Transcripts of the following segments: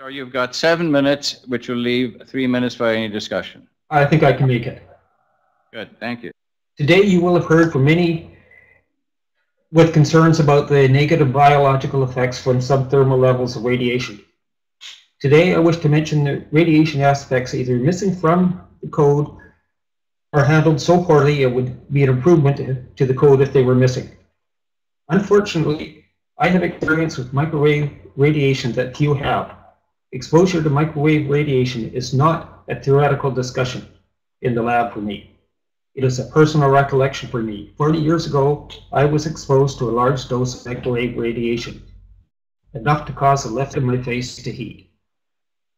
So you've got seven minutes, which will leave three minutes for any discussion. I think I can make it. Good, thank you. Today you will have heard from many with concerns about the negative biological effects from subthermal levels of radiation. Today I wish to mention the radiation aspects either missing from the code or handled so poorly it would be an improvement to the code if they were missing. Unfortunately, I have experience with microwave radiation that few have. Exposure to microwave radiation is not a theoretical discussion in the lab for me. It is a personal recollection for me. 40 years ago, I was exposed to a large dose of microwave radiation, enough to cause the left of my face to heat.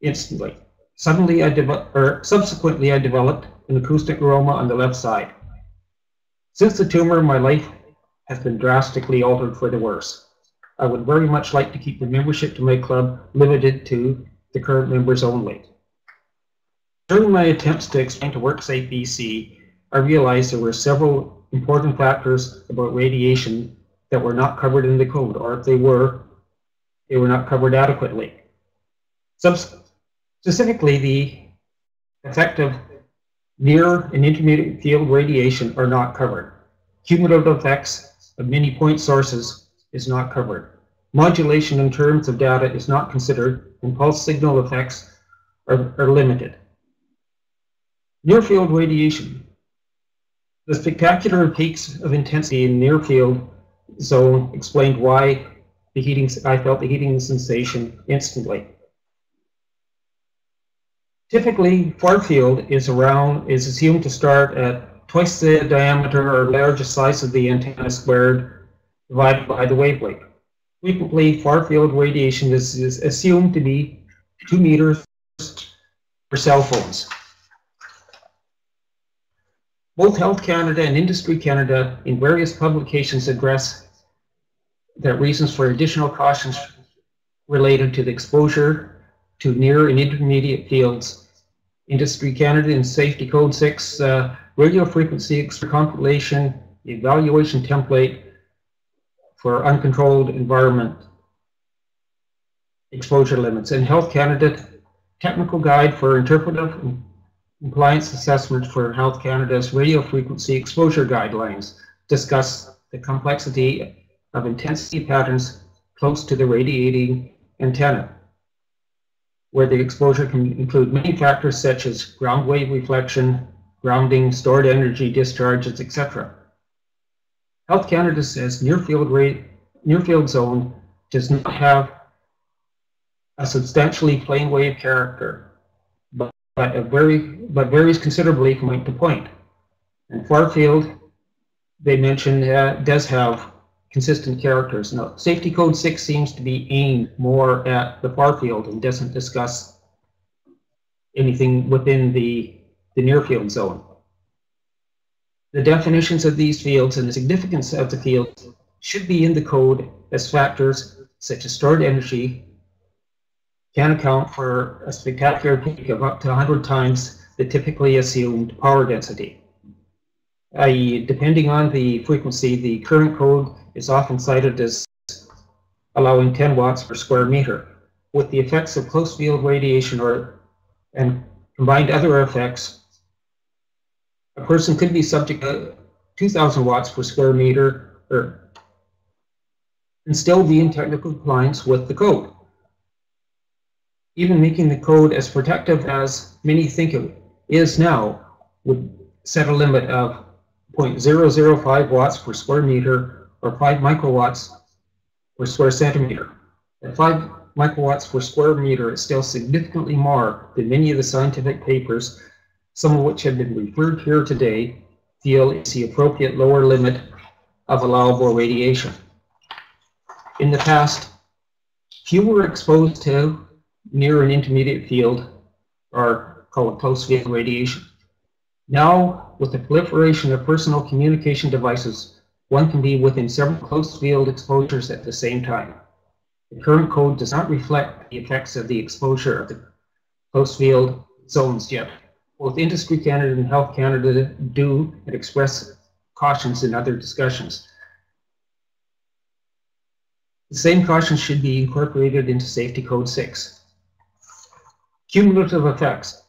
Instantly. Suddenly, I or er, subsequently, I developed an acoustic neuroma on the left side. Since the tumor, my life has been drastically altered for the worse. I would very much like to keep the membership to my club limited to the current members only. During my attempts to explain to WorkSafe BC, I realized there were several important factors about radiation that were not covered in the code, or if they were, they were not covered adequately. Specifically, the effect of near and intermediate field radiation are not covered. Cumulative effects of many point sources is not covered. Modulation in terms of data is not considered, and pulse signal effects are, are limited. Near field radiation the spectacular peaks of intensity in near field zone explained why the heating, I felt the heating sensation instantly. Typically, far field is around, is assumed to start at twice the diameter or larger size of the antenna squared divided by the wavelength. Frequently, far field radiation is, is assumed to be two meters for cell phones. Both Health Canada and Industry Canada in various publications address the reasons for additional cautions related to the exposure to near and intermediate fields. Industry Canada in Safety Code 6, uh, radio frequency compilation evaluation template for uncontrolled environment exposure limits. And Health Canada technical guide for interpretive compliance assessment for Health Canada's radio frequency exposure guidelines discuss the complexity of intensity patterns close to the radiating antenna, where the exposure can include many factors such as ground wave reflection, grounding, stored energy discharges, etc. Health Canada says near field, rate, near field zone does not have a substantially plane wave character but very but varies considerably from point to point. And far field, they mentioned, uh, does have consistent characters. Now, Safety Code 6 seems to be aimed more at the far field and doesn't discuss anything within the, the near field zone. The definitions of these fields and the significance of the fields should be in the code as factors such as stored energy, can account for a spectacular peak of up to 100 times the typically assumed power density. I.e., depending on the frequency, the current code is often cited as allowing 10 watts per square meter. With the effects of close field radiation or and combined other effects, a person could be subject to 2,000 watts per square meter or, and still be in technical compliance with the code even making the code as protective as many think it is now would set a limit of 0.005 watts per square meter or 5 microwatts per square centimeter. At 5 microwatts per square meter is still significantly more than many of the scientific papers, some of which have been referred here today, feel is the appropriate lower limit of allowable radiation. In the past, few were exposed to near an intermediate field, or call it close field radiation. Now, with the proliferation of personal communication devices, one can be within several close field exposures at the same time. The current code does not reflect the effects of the exposure of the close field zones yet. Both Industry Canada and Health Canada do and express cautions in other discussions. The same cautions should be incorporated into Safety Code 6. Cumulative effects.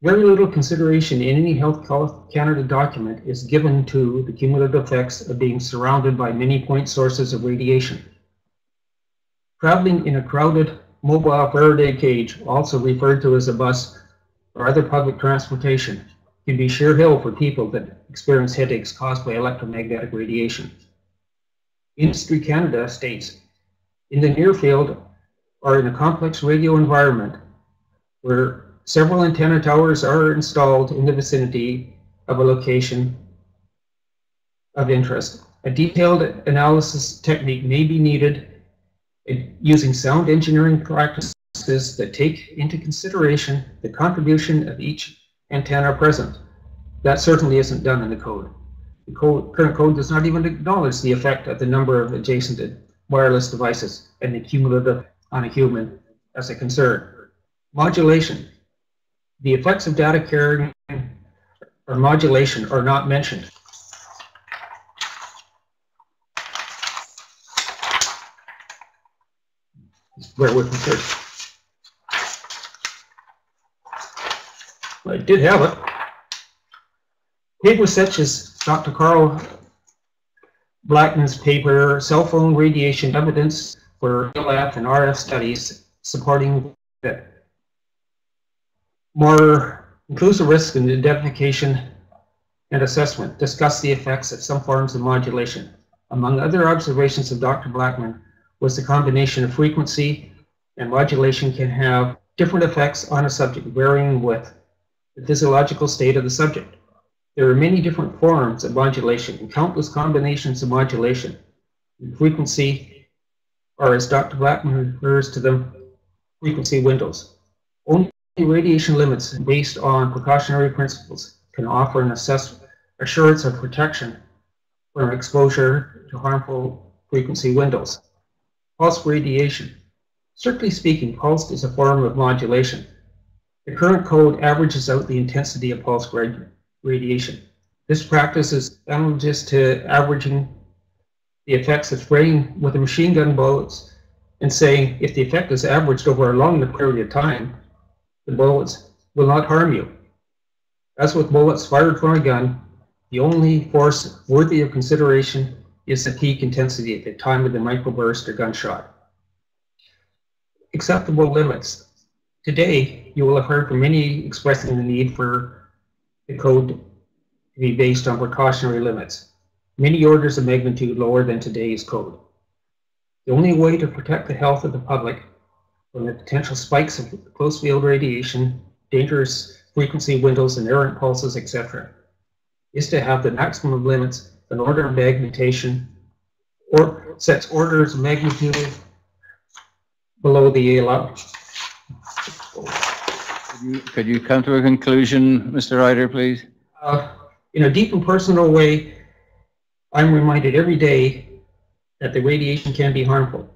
Very little consideration in any Health Canada document is given to the cumulative effects of being surrounded by many point sources of radiation. Traveling in a crowded mobile Faraday cage, also referred to as a bus or other public transportation, can be sheer hell for people that experience headaches caused by electromagnetic radiation. Industry Canada states, in the near field or in a complex radio environment where several antenna towers are installed in the vicinity of a location of interest. A detailed analysis technique may be needed using sound engineering practices that take into consideration the contribution of each antenna present. That certainly isn't done in the code. The code, current code does not even acknowledge the effect of the number of adjacent wireless devices and the cumulative on a human as a concern. Modulation. The effects of data carrying or modulation are not mentioned. Bear with me here. I did have it. Papers such as Dr. Carl Blackman's paper, Cell Phone Radiation Evidence for ELF and RF Studies Supporting that more inclusive risk and identification and assessment discuss the effects of some forms of modulation. Among other observations of Dr. Blackman was the combination of frequency and modulation can have different effects on a subject varying with the physiological state of the subject. There are many different forms of modulation and countless combinations of modulation. And frequency, or as Dr. Blackman refers to them, frequency windows. Only radiation limits based on precautionary principles can offer an assurance of protection from exposure to harmful frequency windows. Pulse radiation. Strictly speaking, pulse is a form of modulation. The current code averages out the intensity of pulse radiation. This practice is analogous to averaging the effects of spraying with a machine gun bullets and saying if the effect is averaged over a long period of time, the bullets will not harm you. As with bullets fired from a gun, the only force worthy of consideration is the peak intensity at the time of the microburst or gunshot. Acceptable limits. Today, you will have heard from many expressing the need for the code to be based on precautionary limits, many orders of magnitude lower than today's code. The only way to protect the health of the public from the potential spikes of close field radiation, dangerous frequency windows and errant pulses, etc., is to have the maximum of limits an order of magnitude or sets orders of magnitude below the allowed. Could you, could you come to a conclusion, Mr. Ryder, please? Uh, in a deep and personal way, I'm reminded every day that the radiation can be harmful.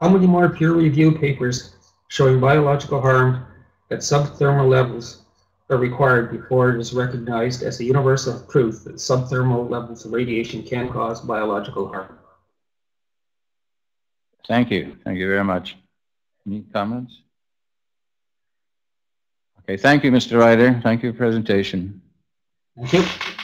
How many more peer review papers showing biological harm at subthermal levels are required before it is recognized as a universal truth that subthermal levels of radiation can cause biological harm? Thank you. Thank you very much. Any comments? Okay, thank you, Mr. Ryder. Thank you for your presentation. Thank you.